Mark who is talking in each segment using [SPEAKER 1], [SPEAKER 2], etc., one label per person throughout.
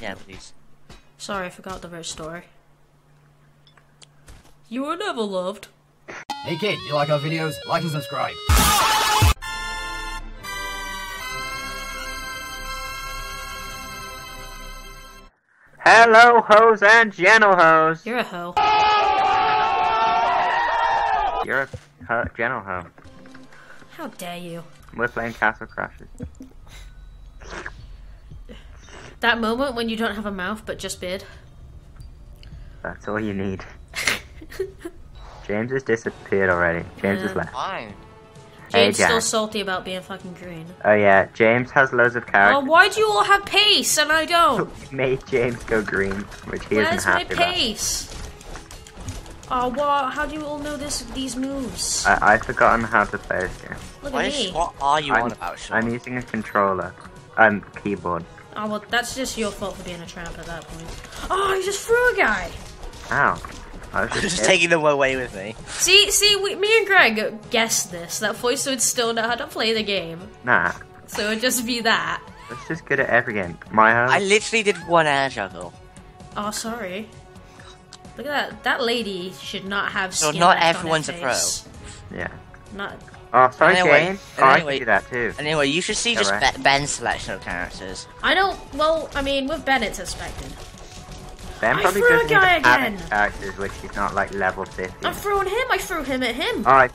[SPEAKER 1] Yeah, please.
[SPEAKER 2] Sorry, I forgot the verse story. You were never loved.
[SPEAKER 3] Hey kid, you like our videos? Like and subscribe.
[SPEAKER 4] Hello, hoes and gentle hoes.
[SPEAKER 2] You're a hoe.
[SPEAKER 4] You're a ho- gentle hoe.
[SPEAKER 2] How dare you?
[SPEAKER 4] We're playing Castle Crashers.
[SPEAKER 2] That moment when you don't have a mouth but just beard.
[SPEAKER 4] That's all you need. James has disappeared already. James has
[SPEAKER 2] Yeah.
[SPEAKER 4] left.
[SPEAKER 1] Fine.
[SPEAKER 4] Hey,
[SPEAKER 2] James still salty about being fucking green.
[SPEAKER 4] Oh yeah, James has loads of
[SPEAKER 2] Oh, why do you all have pace and I don't?
[SPEAKER 4] Made James go green, which he
[SPEAKER 2] Where's
[SPEAKER 4] isn't
[SPEAKER 2] my
[SPEAKER 4] happy about.
[SPEAKER 2] pace? Oh, what? How do you all know this? These moves?
[SPEAKER 4] I- I've forgotten how to play this game.
[SPEAKER 2] Look
[SPEAKER 1] What,
[SPEAKER 2] at
[SPEAKER 1] is,
[SPEAKER 2] me.
[SPEAKER 1] what are you
[SPEAKER 4] I'm,
[SPEAKER 1] on about, Shaun?
[SPEAKER 4] I'm using a controller. Um, keyboard.
[SPEAKER 2] Oh well, that's just your fault for being a tramp at that point. Oh, you just threw a guy.
[SPEAKER 4] Ow. I was just,
[SPEAKER 1] just
[SPEAKER 4] hit.
[SPEAKER 1] taking them away with me.
[SPEAKER 2] See, see, we, me and Greg guessed this. That voice would still know how to play the game,
[SPEAKER 4] Nah.
[SPEAKER 2] so it'd just be that.
[SPEAKER 4] That's just good at every game. My home.
[SPEAKER 1] I literally did one air juggle.
[SPEAKER 2] Oh, sorry. Look at that. That lady should not have
[SPEAKER 1] So
[SPEAKER 2] skin
[SPEAKER 1] not
[SPEAKER 2] left on her
[SPEAKER 1] everyone's a pro.
[SPEAKER 4] Yeah.
[SPEAKER 2] Not.
[SPEAKER 4] Oh, sorry,
[SPEAKER 1] Anyway,
[SPEAKER 4] James. Oh, I
[SPEAKER 1] anyway.
[SPEAKER 4] can do that too.
[SPEAKER 1] Anyway, you should see just
[SPEAKER 4] Alright.
[SPEAKER 1] Be- Ben's selection of characters.
[SPEAKER 2] I don't. Well, I mean, with Ben, it's expected.
[SPEAKER 4] Ben
[SPEAKER 2] I
[SPEAKER 4] probably
[SPEAKER 2] threw a
[SPEAKER 4] doesn't
[SPEAKER 2] guy again.
[SPEAKER 4] characters which he's not like level 50.
[SPEAKER 2] I'm throwing him. I threw him at him.
[SPEAKER 4] Alright,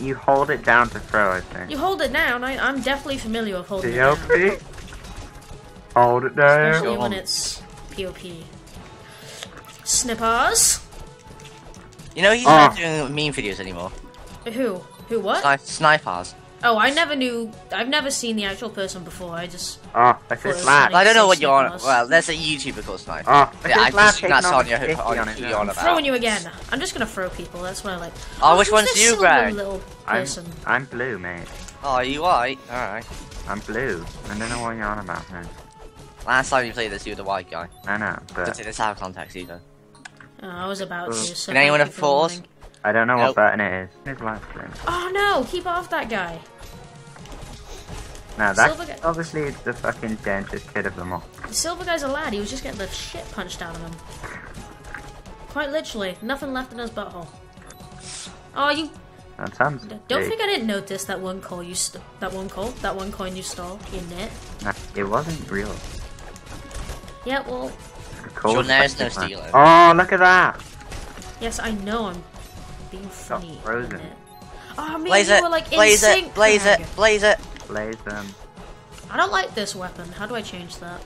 [SPEAKER 4] you hold it down to throw, I think.
[SPEAKER 2] You hold it down. I, I'm definitely familiar with holding it down.
[SPEAKER 4] DLP? Hold it down.
[SPEAKER 2] Especially
[SPEAKER 1] Go
[SPEAKER 2] when
[SPEAKER 1] on.
[SPEAKER 2] it's POP. Snippers?
[SPEAKER 1] You know he's
[SPEAKER 4] Oh.
[SPEAKER 1] not doing meme videos anymore.
[SPEAKER 2] Who? Who what?
[SPEAKER 1] Sni- snipers.
[SPEAKER 2] Oh, I never knew. I've never seen the actual person before. I just.
[SPEAKER 4] Oh, that's
[SPEAKER 2] Well,
[SPEAKER 4] his lad.
[SPEAKER 1] I don't know what you're on.
[SPEAKER 2] snipers.
[SPEAKER 1] Well, there's a YouTuber called Sniper.
[SPEAKER 4] Oh, that's
[SPEAKER 1] yeah, I
[SPEAKER 4] his lad
[SPEAKER 1] just that's on
[SPEAKER 4] on
[SPEAKER 1] your
[SPEAKER 4] 50
[SPEAKER 1] on,
[SPEAKER 4] on
[SPEAKER 1] who
[SPEAKER 4] his
[SPEAKER 1] you're on
[SPEAKER 4] own.
[SPEAKER 1] about.
[SPEAKER 2] Throwing you again. I'm just gonna throw people. That's what I like.
[SPEAKER 1] Oh, which one's
[SPEAKER 2] this
[SPEAKER 1] you,
[SPEAKER 2] silver
[SPEAKER 1] Greg?
[SPEAKER 2] little
[SPEAKER 4] I'm. I'm blue, mate.
[SPEAKER 1] Oh, you white? Alright.
[SPEAKER 4] I'm blue. I don't know what you're on about, man.
[SPEAKER 1] Last time you played this, you were the white guy.
[SPEAKER 4] I know, but.
[SPEAKER 1] Don't
[SPEAKER 4] but
[SPEAKER 1] take this out of context either.
[SPEAKER 2] Oh, I was about to.
[SPEAKER 4] Uh,
[SPEAKER 2] So
[SPEAKER 1] Can anyone
[SPEAKER 2] thank you for
[SPEAKER 1] enforce?
[SPEAKER 2] warning.
[SPEAKER 4] I don't know
[SPEAKER 1] Nope.
[SPEAKER 4] what button it is. His live stream.
[SPEAKER 2] Oh no! Keep off that guy.
[SPEAKER 4] Now,
[SPEAKER 2] Silver
[SPEAKER 4] that's
[SPEAKER 2] guy-
[SPEAKER 4] obviously the fucking dentist kid of them all.
[SPEAKER 2] The silver guy's a lad. He was just getting the shit punched out of him. Quite literally, nothing left in his butthole. Oh, you
[SPEAKER 4] That sounds.
[SPEAKER 2] don't
[SPEAKER 4] big.
[SPEAKER 2] think I didn't notice that one coal you st- that one coal that one coin you stole. You nit.
[SPEAKER 4] Nah, it wasn't real.
[SPEAKER 2] Yeah, well,
[SPEAKER 4] The cold
[SPEAKER 1] Sure, there's no
[SPEAKER 4] man.
[SPEAKER 1] stealer.
[SPEAKER 4] Oh, look at that!
[SPEAKER 2] yes, I know I'm being funny.
[SPEAKER 4] frozen.
[SPEAKER 2] Oh, me
[SPEAKER 1] Blaze
[SPEAKER 2] and you
[SPEAKER 1] it!
[SPEAKER 2] were like
[SPEAKER 1] blaze
[SPEAKER 2] in
[SPEAKER 1] it!
[SPEAKER 2] sync.
[SPEAKER 1] Blaze
[SPEAKER 2] Greg.
[SPEAKER 1] it! Blaze it!
[SPEAKER 4] Blaze them.
[SPEAKER 2] I don't like this weapon. How do I change that?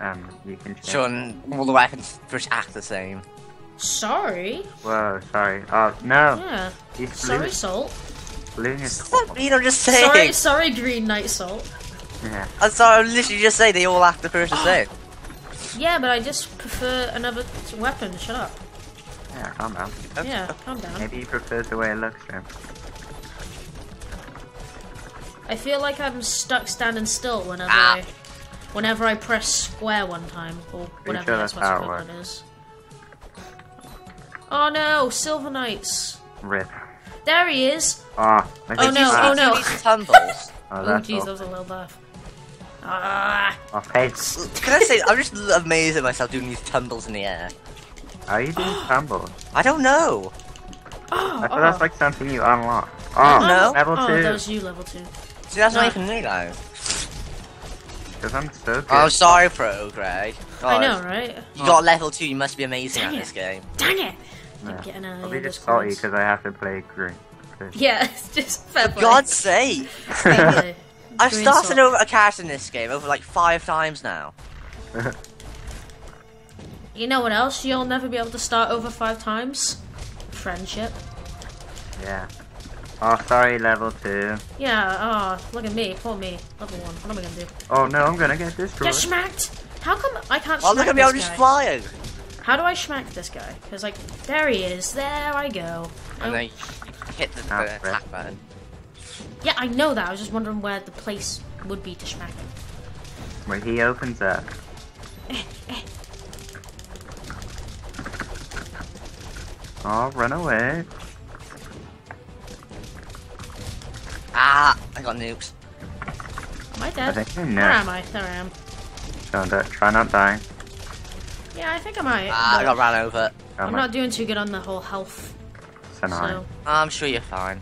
[SPEAKER 4] Um, you can change.
[SPEAKER 1] Shaun, all the weapons just act the same.
[SPEAKER 2] Sorry.
[SPEAKER 4] Whoa, sorry. Oh, no!
[SPEAKER 2] Yeah.
[SPEAKER 4] He's
[SPEAKER 2] Sorry,
[SPEAKER 4] blue.
[SPEAKER 2] Salt.
[SPEAKER 4] Blue is
[SPEAKER 1] What? You know, just saying.
[SPEAKER 2] Sorry, sorry, Green Knight Salt.
[SPEAKER 4] Yeah.
[SPEAKER 1] I'm sorry, I'm literally just saying they all act the first the same.
[SPEAKER 2] Yeah, but I just prefer another weapon. Shut up.
[SPEAKER 4] Yeah, calm down.
[SPEAKER 2] Yeah, calm down.
[SPEAKER 4] Maybe he prefers the way it looks to him.
[SPEAKER 2] I feel like I'm stuck standing still whenever
[SPEAKER 1] Ah.
[SPEAKER 2] I, whenever I press square one time or whatever
[SPEAKER 4] sure
[SPEAKER 2] that's
[SPEAKER 4] that's
[SPEAKER 2] what's equivalent is. Oh no, Silver Knights.
[SPEAKER 4] Rip.
[SPEAKER 2] There he is.
[SPEAKER 4] Oh,
[SPEAKER 2] Oh no, oh no.
[SPEAKER 1] These tumbles.
[SPEAKER 4] Oh,
[SPEAKER 2] Oh jeez, that was a little laugh. Ah,
[SPEAKER 4] Oh.
[SPEAKER 1] Can I say, I'm just amazed at myself doing these tumbles in the air.
[SPEAKER 4] Are you doing tumbles?
[SPEAKER 1] I don't know.
[SPEAKER 2] oh,
[SPEAKER 4] I thought
[SPEAKER 2] oh.
[SPEAKER 4] that's like something you unlock. Oh,
[SPEAKER 1] No.
[SPEAKER 4] level
[SPEAKER 2] oh,
[SPEAKER 4] two.
[SPEAKER 2] that was you, level two.
[SPEAKER 1] See, that's not even me, though.
[SPEAKER 4] Because I'm so oh, good.
[SPEAKER 1] Oh, sorry, pro, Greg.
[SPEAKER 2] I know, right?
[SPEAKER 1] You got oh. level 2, you must be amazing
[SPEAKER 2] Dang
[SPEAKER 1] at
[SPEAKER 2] it.
[SPEAKER 1] this game.
[SPEAKER 2] Dang it!
[SPEAKER 4] Yeah.
[SPEAKER 2] I'm getting out
[SPEAKER 4] I'll
[SPEAKER 2] of
[SPEAKER 4] be
[SPEAKER 2] this
[SPEAKER 4] just salty
[SPEAKER 2] coins.
[SPEAKER 4] because I have to play green.
[SPEAKER 2] Yeah, it's just fair play.
[SPEAKER 1] God's sake!
[SPEAKER 2] Fair.
[SPEAKER 1] I've
[SPEAKER 2] Green
[SPEAKER 1] started
[SPEAKER 2] salt.
[SPEAKER 1] over a character in this game over like five times now.
[SPEAKER 2] You know what else you'll never be able to start over five times? Friendship.
[SPEAKER 4] yeah. Oh, sorry, level two.
[SPEAKER 2] Yeah, oh, look at me, poor me. Level one. What am I gonna do?
[SPEAKER 4] Oh no, I'm gonna get destroyed.
[SPEAKER 2] Get smacked! How come I can't
[SPEAKER 1] Oh,
[SPEAKER 2] smack
[SPEAKER 1] look at me,
[SPEAKER 2] this
[SPEAKER 1] I'm just flying!
[SPEAKER 2] How do I smack this guy? Because, like, there he is. There I go.
[SPEAKER 1] And then you hit the,
[SPEAKER 4] Ah,
[SPEAKER 1] the attack button.
[SPEAKER 2] yeah, I know that. I was just wondering where the place would be to smack him.
[SPEAKER 4] Where he opens up. Oh, run away.
[SPEAKER 1] Ah, I got nukes.
[SPEAKER 2] Am I
[SPEAKER 4] I think I
[SPEAKER 2] Where
[SPEAKER 4] know.
[SPEAKER 2] am I? There I am.
[SPEAKER 4] Don't do- try not dying.
[SPEAKER 2] Yeah, I think I might.
[SPEAKER 1] Ah, I got ran over.
[SPEAKER 4] Oh
[SPEAKER 2] I'm
[SPEAKER 4] my-
[SPEAKER 2] not doing too good on the whole health.
[SPEAKER 4] so annoying.
[SPEAKER 2] So
[SPEAKER 1] I'm sure you're fine.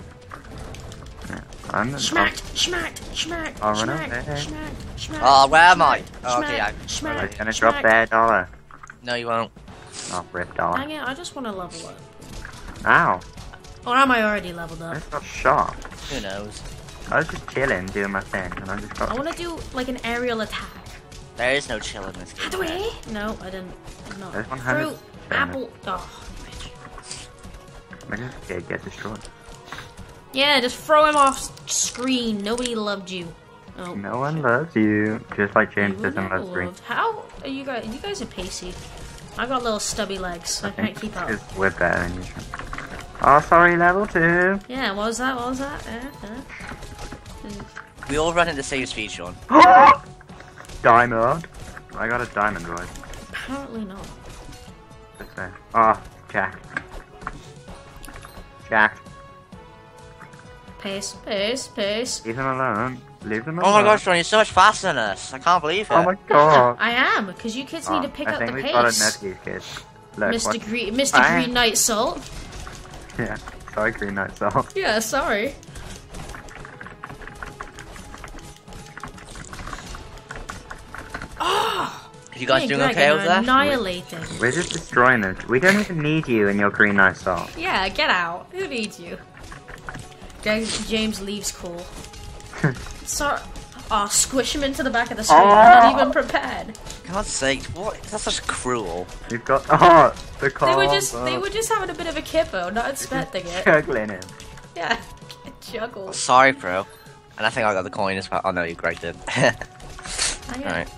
[SPEAKER 4] I'm the
[SPEAKER 2] smacked, smacked, smacked,
[SPEAKER 4] Oh, run
[SPEAKER 2] smacked,
[SPEAKER 4] away.
[SPEAKER 2] smacked, smacked.
[SPEAKER 1] Oh, where am I?
[SPEAKER 2] smacked,
[SPEAKER 1] Oh, okay, I-
[SPEAKER 2] smacked, smacked,
[SPEAKER 4] gonna drop
[SPEAKER 2] that
[SPEAKER 4] their dollar.
[SPEAKER 1] No, you won't.
[SPEAKER 4] Oh, rip dollar.
[SPEAKER 2] Dang it! I just want to level up.
[SPEAKER 4] Ow.
[SPEAKER 2] Or am I already leveled up?
[SPEAKER 4] just got shot.
[SPEAKER 1] Who knows?
[SPEAKER 4] I was just chilling, doing my thing, and I just got.
[SPEAKER 2] I want to do like an aerial attack.
[SPEAKER 1] There is no chill in this
[SPEAKER 2] How
[SPEAKER 1] game.
[SPEAKER 2] do I? No, I didn't. No.
[SPEAKER 4] There's 100
[SPEAKER 2] Fruit, apple. Oh, bitch.
[SPEAKER 4] I just did get destroyed.
[SPEAKER 2] Yeah, just throw him off screen. Nobody loved you. Oh.
[SPEAKER 4] No one loves you, just like James doesn't love Green.
[SPEAKER 2] How are you guys? You guys are pacey. I got little stubby legs. I can't keep up.
[SPEAKER 4] Because we're better than usual. Oh, sorry, level two.
[SPEAKER 2] Yeah, what was that? What was that? Uh, uh.
[SPEAKER 1] We all run at the same speed, Shaun.
[SPEAKER 4] diamond. I got a diamond, right?
[SPEAKER 2] Apparently not.
[SPEAKER 4] Just there. Oh, Jack. Jack,
[SPEAKER 2] Pace, pace, pace.
[SPEAKER 4] leave him alone. Leave him
[SPEAKER 1] Oh my gosh, Shaun, you're so much faster than us. I can't believe it.
[SPEAKER 4] Oh my god.
[SPEAKER 2] I am, because you kids
[SPEAKER 4] Oh,
[SPEAKER 2] need to pick oh,
[SPEAKER 4] I
[SPEAKER 2] up
[SPEAKER 4] think
[SPEAKER 2] the
[SPEAKER 4] we've got a
[SPEAKER 2] pace.
[SPEAKER 4] net these kids. Look,
[SPEAKER 2] Mr. Green, Mr.
[SPEAKER 4] Bang.
[SPEAKER 2] Green Knight Salt.
[SPEAKER 4] Yeah, sorry, Green Knight Salt.
[SPEAKER 2] Yeah, sorry.
[SPEAKER 1] you guys
[SPEAKER 2] Hey,
[SPEAKER 1] doing okay
[SPEAKER 2] I'm
[SPEAKER 1] over there?
[SPEAKER 2] Annihilating.
[SPEAKER 4] We're just destroying them. We don't even need you and your Green Knight Salt.
[SPEAKER 2] Yeah, get out. Who needs you? Greg, James leaves cool. Sorry. Oh, squish him into the back of the screen. I'm
[SPEAKER 4] Oh.
[SPEAKER 2] not even prepared.
[SPEAKER 1] God's sake, what? That's just cruel.
[SPEAKER 4] You've got oh the
[SPEAKER 2] They
[SPEAKER 4] car.
[SPEAKER 2] were just they were just having a bit of a kippo, not expecting it.
[SPEAKER 4] juggling him.
[SPEAKER 2] Yeah. Juggle.
[SPEAKER 1] Sorry, bro. And I think I got the coin as well. Oh no, you Greg did.
[SPEAKER 2] Oh,
[SPEAKER 1] Alright.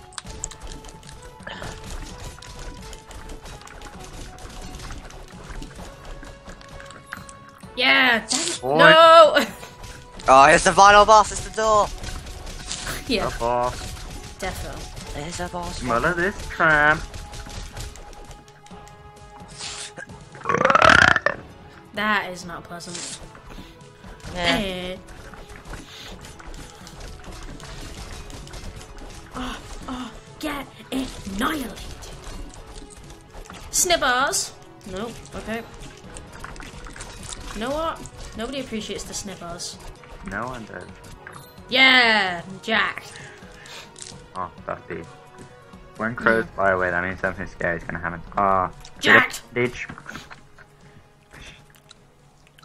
[SPEAKER 2] Yeah.
[SPEAKER 4] Boy.
[SPEAKER 2] No.
[SPEAKER 1] Oh, it's the final boss. It's the door.
[SPEAKER 2] Yeah.
[SPEAKER 4] Up off.
[SPEAKER 2] Defo.
[SPEAKER 1] It's the boss.
[SPEAKER 4] Smother this tramp.
[SPEAKER 2] That is not pleasant.
[SPEAKER 1] Yeah.
[SPEAKER 2] Eh. Oh, oh, get annihilated. Snippers. Nope. Okay. You know what? Nobody appreciates the snippers.
[SPEAKER 4] No one does.
[SPEAKER 2] Yeah, Jack.
[SPEAKER 4] Oh, that's it. When crows fly away, that means something scary is gonna happen. Ah,
[SPEAKER 2] Jacked.
[SPEAKER 4] Ditch.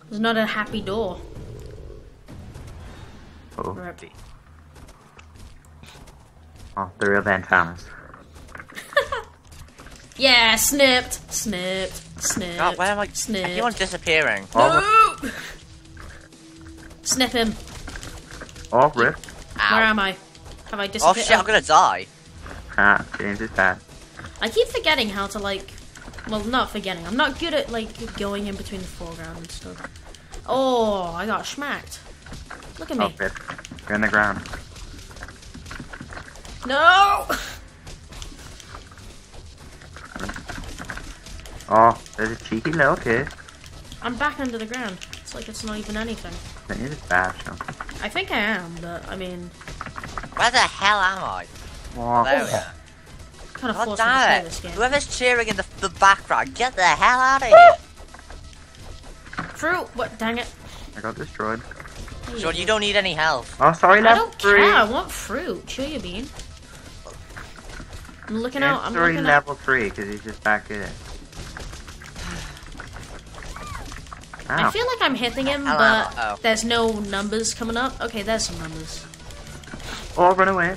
[SPEAKER 2] There's not a happy door.
[SPEAKER 4] Oh,
[SPEAKER 2] Rip.
[SPEAKER 4] oh, the real Ben Thomas.
[SPEAKER 2] Yeah, snipped, snipped, snipped.
[SPEAKER 1] God, where am I?
[SPEAKER 2] Snip.
[SPEAKER 1] Everyone's disappearing.
[SPEAKER 4] Oh,
[SPEAKER 2] No! Snip him.
[SPEAKER 4] Oh, rip.
[SPEAKER 1] Ow.
[SPEAKER 2] Where am I? Have I disappeared?
[SPEAKER 1] Oh shit, I'm gonna die.
[SPEAKER 4] Ah, James is bad.
[SPEAKER 2] I keep forgetting how to like. Well, not forgetting. I'm not good at like going in between the foreground and stuff. Oh, I got smacked. Look at
[SPEAKER 4] Oh,
[SPEAKER 2] me.
[SPEAKER 4] rip. You're in the ground.
[SPEAKER 2] No.
[SPEAKER 4] Oh, there's a cheeky little kid.
[SPEAKER 2] I'm back under the ground. It's like it's not even anything.
[SPEAKER 4] Then you're just bad, Shaun.
[SPEAKER 2] I think I am, but I mean,
[SPEAKER 1] Where the hell am I?
[SPEAKER 4] Oh,
[SPEAKER 1] There we are.
[SPEAKER 2] kind of
[SPEAKER 1] God
[SPEAKER 2] forced me to play
[SPEAKER 1] damn it! Whoever's cheering in the, the background, get the hell out of here!
[SPEAKER 2] Fruit. What? Dang it.
[SPEAKER 4] I got destroyed.
[SPEAKER 1] Shaun,
[SPEAKER 2] go.
[SPEAKER 1] you don't need any help.
[SPEAKER 4] Oh, sorry,
[SPEAKER 2] I
[SPEAKER 4] level
[SPEAKER 2] don't
[SPEAKER 4] three.
[SPEAKER 2] care. I want fruit. Chill your bean. I'm looking out. I'm
[SPEAKER 4] is already
[SPEAKER 2] looking out.
[SPEAKER 4] level three because he's just back here.
[SPEAKER 2] I feel like I'm hitting him,
[SPEAKER 1] Hello.
[SPEAKER 2] but
[SPEAKER 1] Oh.
[SPEAKER 2] there's no numbers coming up. Okay, there's some numbers.
[SPEAKER 4] Oh, run away.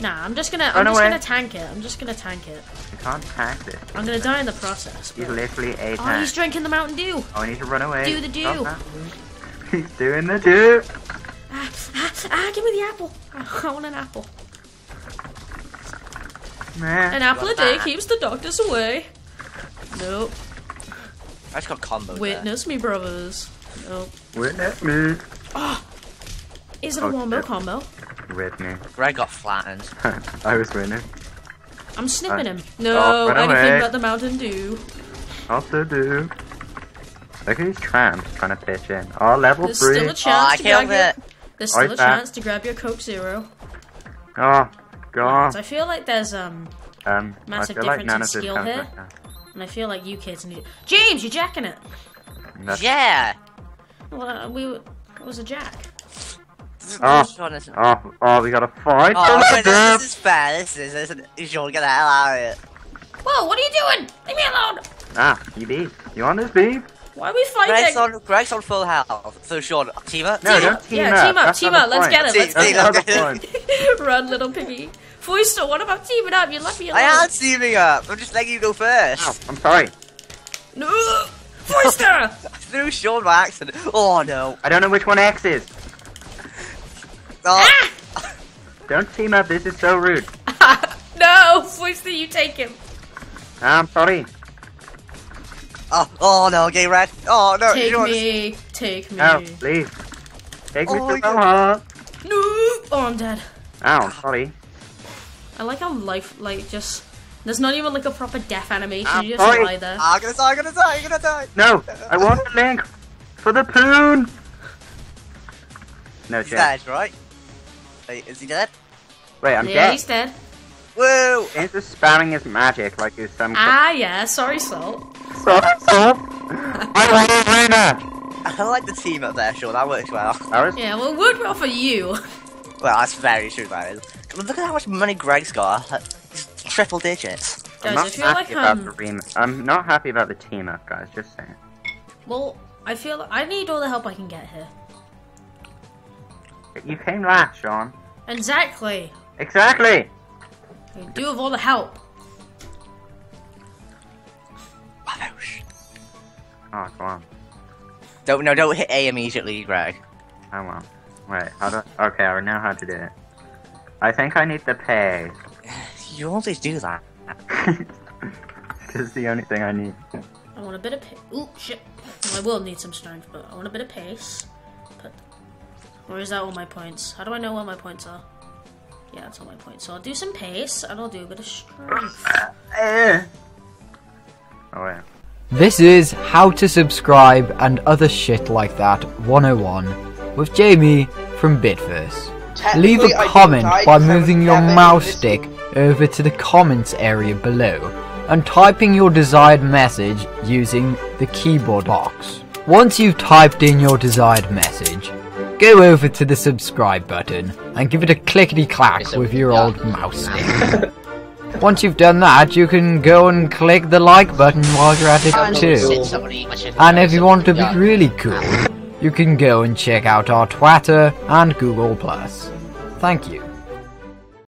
[SPEAKER 2] Nah, I'm just gonna.
[SPEAKER 4] Run I'm
[SPEAKER 2] just
[SPEAKER 4] away.
[SPEAKER 2] gonna tank it. I'm just gonna tank it.
[SPEAKER 4] You can't tank this.
[SPEAKER 2] I'm gonna die in the process.
[SPEAKER 4] He's
[SPEAKER 2] but-
[SPEAKER 4] literally a tank.
[SPEAKER 2] Oh, he's drinking the Mountain Dew.
[SPEAKER 4] Oh, I need to run away.
[SPEAKER 2] Do the
[SPEAKER 4] dew. He's doing the dew.
[SPEAKER 2] Ah, ah, ah, give me the apple. I want an apple.
[SPEAKER 4] Man.
[SPEAKER 2] An apple a day
[SPEAKER 1] that?
[SPEAKER 2] keeps the doctors away. Nope.
[SPEAKER 1] I just got combo.
[SPEAKER 2] Witness me, brothers. Nope.
[SPEAKER 4] Witness me.
[SPEAKER 2] Oh, Is it a
[SPEAKER 4] Oh,
[SPEAKER 2] wombo
[SPEAKER 4] shit.
[SPEAKER 2] combo?
[SPEAKER 4] With me.
[SPEAKER 1] Greg got flattened.
[SPEAKER 4] I was winning.
[SPEAKER 2] I'm snipping
[SPEAKER 4] Uh,
[SPEAKER 2] him. No,
[SPEAKER 4] run
[SPEAKER 2] anything
[SPEAKER 4] away.
[SPEAKER 2] but the Mountain Dew.
[SPEAKER 4] Also do. Look at these tramps trying to pitch in. Oh, level
[SPEAKER 2] There's
[SPEAKER 4] three.
[SPEAKER 2] still a
[SPEAKER 1] Oh,
[SPEAKER 2] chance
[SPEAKER 1] I
[SPEAKER 2] to
[SPEAKER 1] killed
[SPEAKER 2] grab your.
[SPEAKER 1] it.
[SPEAKER 2] There's still a
[SPEAKER 4] Right back.
[SPEAKER 2] chance to grab your Coke Zero.
[SPEAKER 4] Oh, God.
[SPEAKER 2] I feel like there's um,
[SPEAKER 4] Um,
[SPEAKER 2] Massive
[SPEAKER 4] I feel like
[SPEAKER 2] difference in skill here.
[SPEAKER 4] right now.
[SPEAKER 2] And I feel like you kids need. it. James, you're jacking it.
[SPEAKER 4] That's-
[SPEAKER 1] Yeah.
[SPEAKER 2] Well, uh, we were- it was a jack.
[SPEAKER 4] Oh.
[SPEAKER 1] Shaun is-
[SPEAKER 4] Oh, oh, we gotta fight.
[SPEAKER 1] Oh, wait, this, this is fair. This is, this is, Shaun, get the hell out of here.
[SPEAKER 2] Whoa, what are you doing? Leave me alone.
[SPEAKER 4] Ah, you beef. You on this beef?
[SPEAKER 2] Why are we fighting?
[SPEAKER 1] Greg's on, Greg's on full health. So, Shaun, team up?
[SPEAKER 4] No,
[SPEAKER 2] Team
[SPEAKER 4] don't
[SPEAKER 2] up.
[SPEAKER 4] team
[SPEAKER 2] Yeah,
[SPEAKER 4] up.
[SPEAKER 2] team up,
[SPEAKER 4] That's
[SPEAKER 2] team up, let's get it, let's
[SPEAKER 1] Team-
[SPEAKER 2] get
[SPEAKER 4] That's
[SPEAKER 1] team
[SPEAKER 4] not
[SPEAKER 1] up.
[SPEAKER 2] Run, little piggy. Foister, what about teaming up? You left me alone.
[SPEAKER 1] I am teaming up. I'm just letting you go first.
[SPEAKER 4] Ow, I'm sorry.
[SPEAKER 2] No, Foister.
[SPEAKER 1] I threw Shaun by accident. Oh, no.
[SPEAKER 4] I don't know which one X is.
[SPEAKER 1] Oh, ah!
[SPEAKER 4] Don't team up. This is so rude.
[SPEAKER 2] no, Foister, you take him.
[SPEAKER 4] Ah, I'm sorry.
[SPEAKER 1] oh, oh, no, get red. Oh, no,
[SPEAKER 2] Take
[SPEAKER 1] Shaun.
[SPEAKER 2] me, take me.
[SPEAKER 4] No, please. Take me
[SPEAKER 1] Oh,
[SPEAKER 4] to
[SPEAKER 1] you-
[SPEAKER 4] Valhalla.
[SPEAKER 2] No, oh, I'm dead.
[SPEAKER 4] Oh, Ow, sorry.
[SPEAKER 2] I like how life, like, just. There's not even like a proper death animation.
[SPEAKER 4] I'm
[SPEAKER 2] you just
[SPEAKER 4] sorry.
[SPEAKER 2] lie there.
[SPEAKER 1] I'm gonna die, I'm gonna die, I'm gonna die.
[SPEAKER 4] No, I want the link for the poon. No
[SPEAKER 1] He's
[SPEAKER 4] chance.
[SPEAKER 1] dead, right? Wait, is he dead?
[SPEAKER 4] Wait, I'm
[SPEAKER 2] yeah,
[SPEAKER 4] dead.
[SPEAKER 2] he's dead.
[SPEAKER 1] Woo!
[SPEAKER 4] James is spamming his magic like he's some.
[SPEAKER 2] Ah, yeah. Sorry, Salt.
[SPEAKER 4] so, so, I want Arena.
[SPEAKER 1] I like the team up there, sure, That works well.
[SPEAKER 4] That was
[SPEAKER 2] Yeah, well, it worked well for you.
[SPEAKER 1] Well, that's very true, that is. Look at how much money Greg's got. It's triple digits.
[SPEAKER 4] I'm
[SPEAKER 2] Guys,
[SPEAKER 4] not
[SPEAKER 2] I feel like
[SPEAKER 4] happy about
[SPEAKER 2] um,
[SPEAKER 4] the rem- I'm not happy about the team up, guys. Just saying.
[SPEAKER 2] well, I feel I need all the help I can get here.
[SPEAKER 4] You came last, Shaun.
[SPEAKER 2] Exactly.
[SPEAKER 4] Exactly.
[SPEAKER 2] I do have all the help.
[SPEAKER 1] Whoosh.
[SPEAKER 4] Oh, come on.
[SPEAKER 1] Don't no, don't hit A immediately, Greg.
[SPEAKER 4] I won't. Wait, how do? Okay, I know how to do it. I think I need the pay.
[SPEAKER 1] You always do that.
[SPEAKER 4] this is the only thing I need.
[SPEAKER 2] I want a bit of pace. Ooh, shit. Well, I will need some strength, but I want a bit of pace. But or is that all my points? How do I know where my points are? Yeah, that's all my points. So I'll do some pace and I'll do a bit of strength.
[SPEAKER 4] Eh. Oh wait.
[SPEAKER 5] This is How to Subscribe and Other Shit Like That 101 with Jamie from Bitverse. Leave a comment by moving your mouse stick over to the comments area below and typing your desired message using the keyboard box. Once you've typed in your desired message, go over to the subscribe button and give it a clickety clack with your old mouse stick. Once you've done that, you can go and click the like button while you're at it too. And if you want to be really cool, you can go and check out our Twitter and Google+. Thank you.